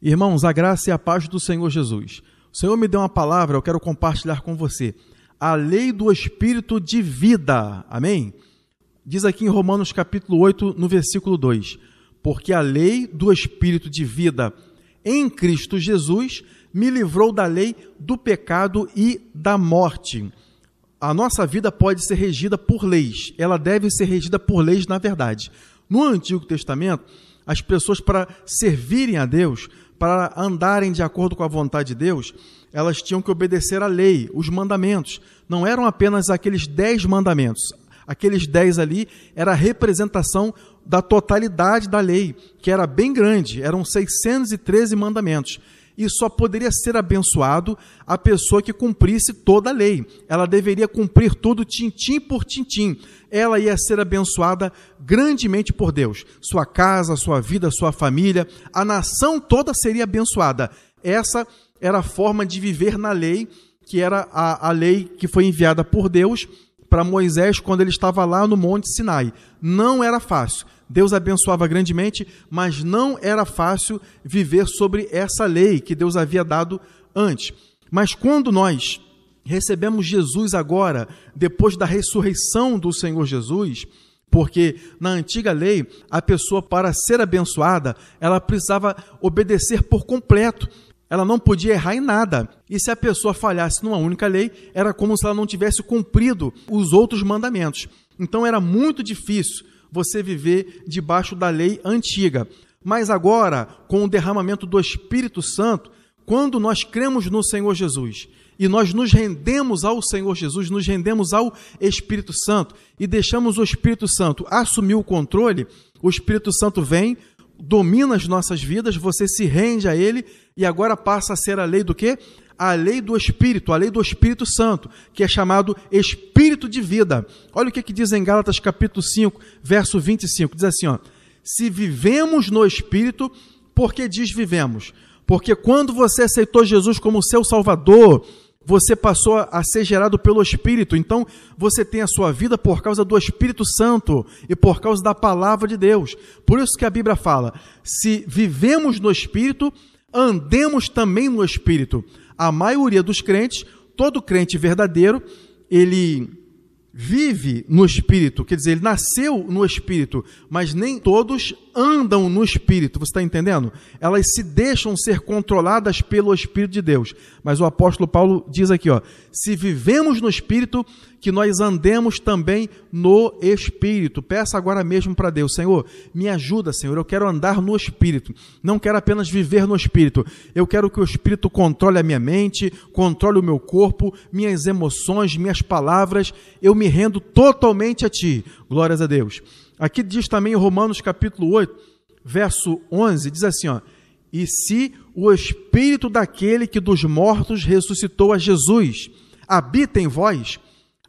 Irmãos, a graça e a paz do Senhor Jesus. O Senhor me deu uma palavra, eu quero compartilhar com você. A lei do Espírito de vida. Amém? Diz aqui em Romanos capítulo 8, no versículo 2: Porque a lei do Espírito de vida em Cristo Jesus me livrou da lei do pecado e da morte. A nossa vida pode ser regida por leis, ela deve ser regida por leis, na verdade. No Antigo Testamento, as pessoas, para servirem a Deus, para andarem de acordo com a vontade de Deus, elas tinham que obedecer à lei, os mandamentos. Não eram apenas aqueles dez mandamentos. Aqueles dez ali era a representação da totalidade da lei, que era bem grande, eram 613 mandamentos e só poderia ser abençoado a pessoa que cumprisse toda a lei. Ela deveria cumprir tudo tintim por tintim. Ela ia ser abençoada grandemente por Deus. Sua casa, sua vida, sua família, a nação toda seria abençoada. Essa era a forma de viver na lei, que era a, a lei que foi enviada por Deus para Moisés quando ele estava lá no Monte Sinai. Não era fácil. Deus abençoava grandemente, mas não era fácil viver sobre essa lei que Deus havia dado antes. Mas quando nós recebemos Jesus agora, depois da ressurreição do Senhor Jesus, porque na antiga lei, a pessoa, para ser abençoada, ela precisava obedecer por completo. Ela não podia errar em nada. E se a pessoa falhasse numa única lei, era como se ela não tivesse cumprido os outros mandamentos. Então era muito difícil você viver debaixo da lei antiga. Mas agora, com o derramamento do Espírito Santo, quando nós cremos no Senhor Jesus e nós nos rendemos ao Senhor Jesus, nos rendemos ao Espírito Santo e deixamos o Espírito Santo assumir o controle, o Espírito Santo vem, domina as nossas vidas, você se rende a ele e agora passa a ser a lei do quê? A lei do Espírito, a lei do Espírito Santo, que é chamado Espírito de vida. Olha o que, que diz em Gálatas capítulo 5, verso 25, diz assim, ó, se vivemos no Espírito, por que diz vivemos? Porque quando você aceitou Jesus como seu Salvador, você passou a ser gerado pelo Espírito, então você tem a sua vida por causa do Espírito Santo e por causa da palavra de Deus. Por isso que a Bíblia fala: se vivemos no Espírito, andemos também no Espírito a maioria dos crentes, todo crente verdadeiro, ele vive no espírito, quer dizer, ele nasceu no espírito, mas nem todos andam no espírito, você está entendendo? Elas se deixam ser controladas pelo Espírito de Deus. Mas o apóstolo Paulo diz aqui, ó, se vivemos no espírito, que nós andemos também no Espírito. Peça agora mesmo para Deus, Senhor, me ajuda, Senhor, eu quero andar no Espírito. Não quero apenas viver no Espírito. Eu quero que o Espírito controle a minha mente, controle o meu corpo, minhas emoções, minhas palavras. Eu me rendo totalmente a Ti. Glórias a Deus. Aqui diz também em Romanos capítulo 8, verso 11, diz assim, ó, e se o Espírito daquele que dos mortos ressuscitou a Jesus habita em vós,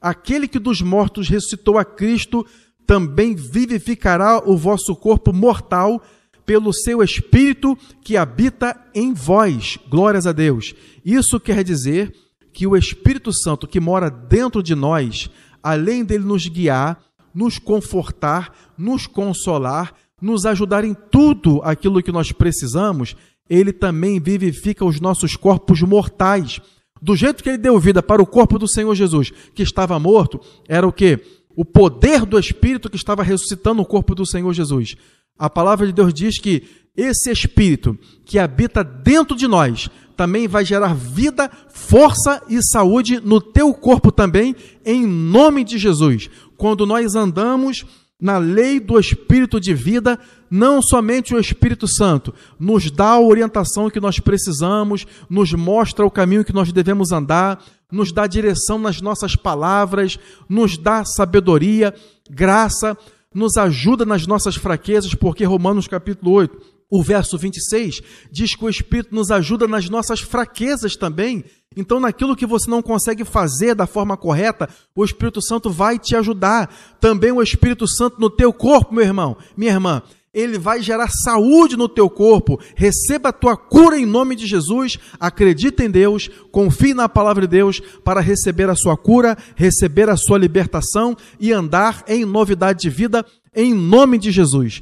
Aquele que dos mortos ressuscitou a Cristo também vivificará o vosso corpo mortal pelo seu Espírito que habita em vós. Glórias a Deus. Isso quer dizer que o Espírito Santo que mora dentro de nós, além dele nos guiar, nos confortar, nos consolar, nos ajudar em tudo aquilo que nós precisamos, ele também vivifica os nossos corpos mortais do jeito que ele deu vida para o corpo do Senhor Jesus, que estava morto, era o que? O poder do Espírito que estava ressuscitando o corpo do Senhor Jesus. A palavra de Deus diz que esse Espírito que habita dentro de nós também vai gerar vida, força e saúde no teu corpo também, em nome de Jesus. Quando nós andamos na lei do Espírito de vida, não somente o Espírito Santo nos dá a orientação que nós precisamos, nos mostra o caminho que nós devemos andar, nos dá direção nas nossas palavras, nos dá sabedoria, graça, nos ajuda nas nossas fraquezas, porque Romanos capítulo 8, o verso 26 diz que o Espírito nos ajuda nas nossas fraquezas também. Então, naquilo que você não consegue fazer da forma correta, o Espírito Santo vai te ajudar. Também o Espírito Santo no teu corpo, meu irmão, minha irmã. Ele vai gerar saúde no teu corpo. Receba a tua cura em nome de Jesus. Acredita em Deus, confie na palavra de Deus para receber a sua cura, receber a sua libertação e andar em novidade de vida em nome de Jesus.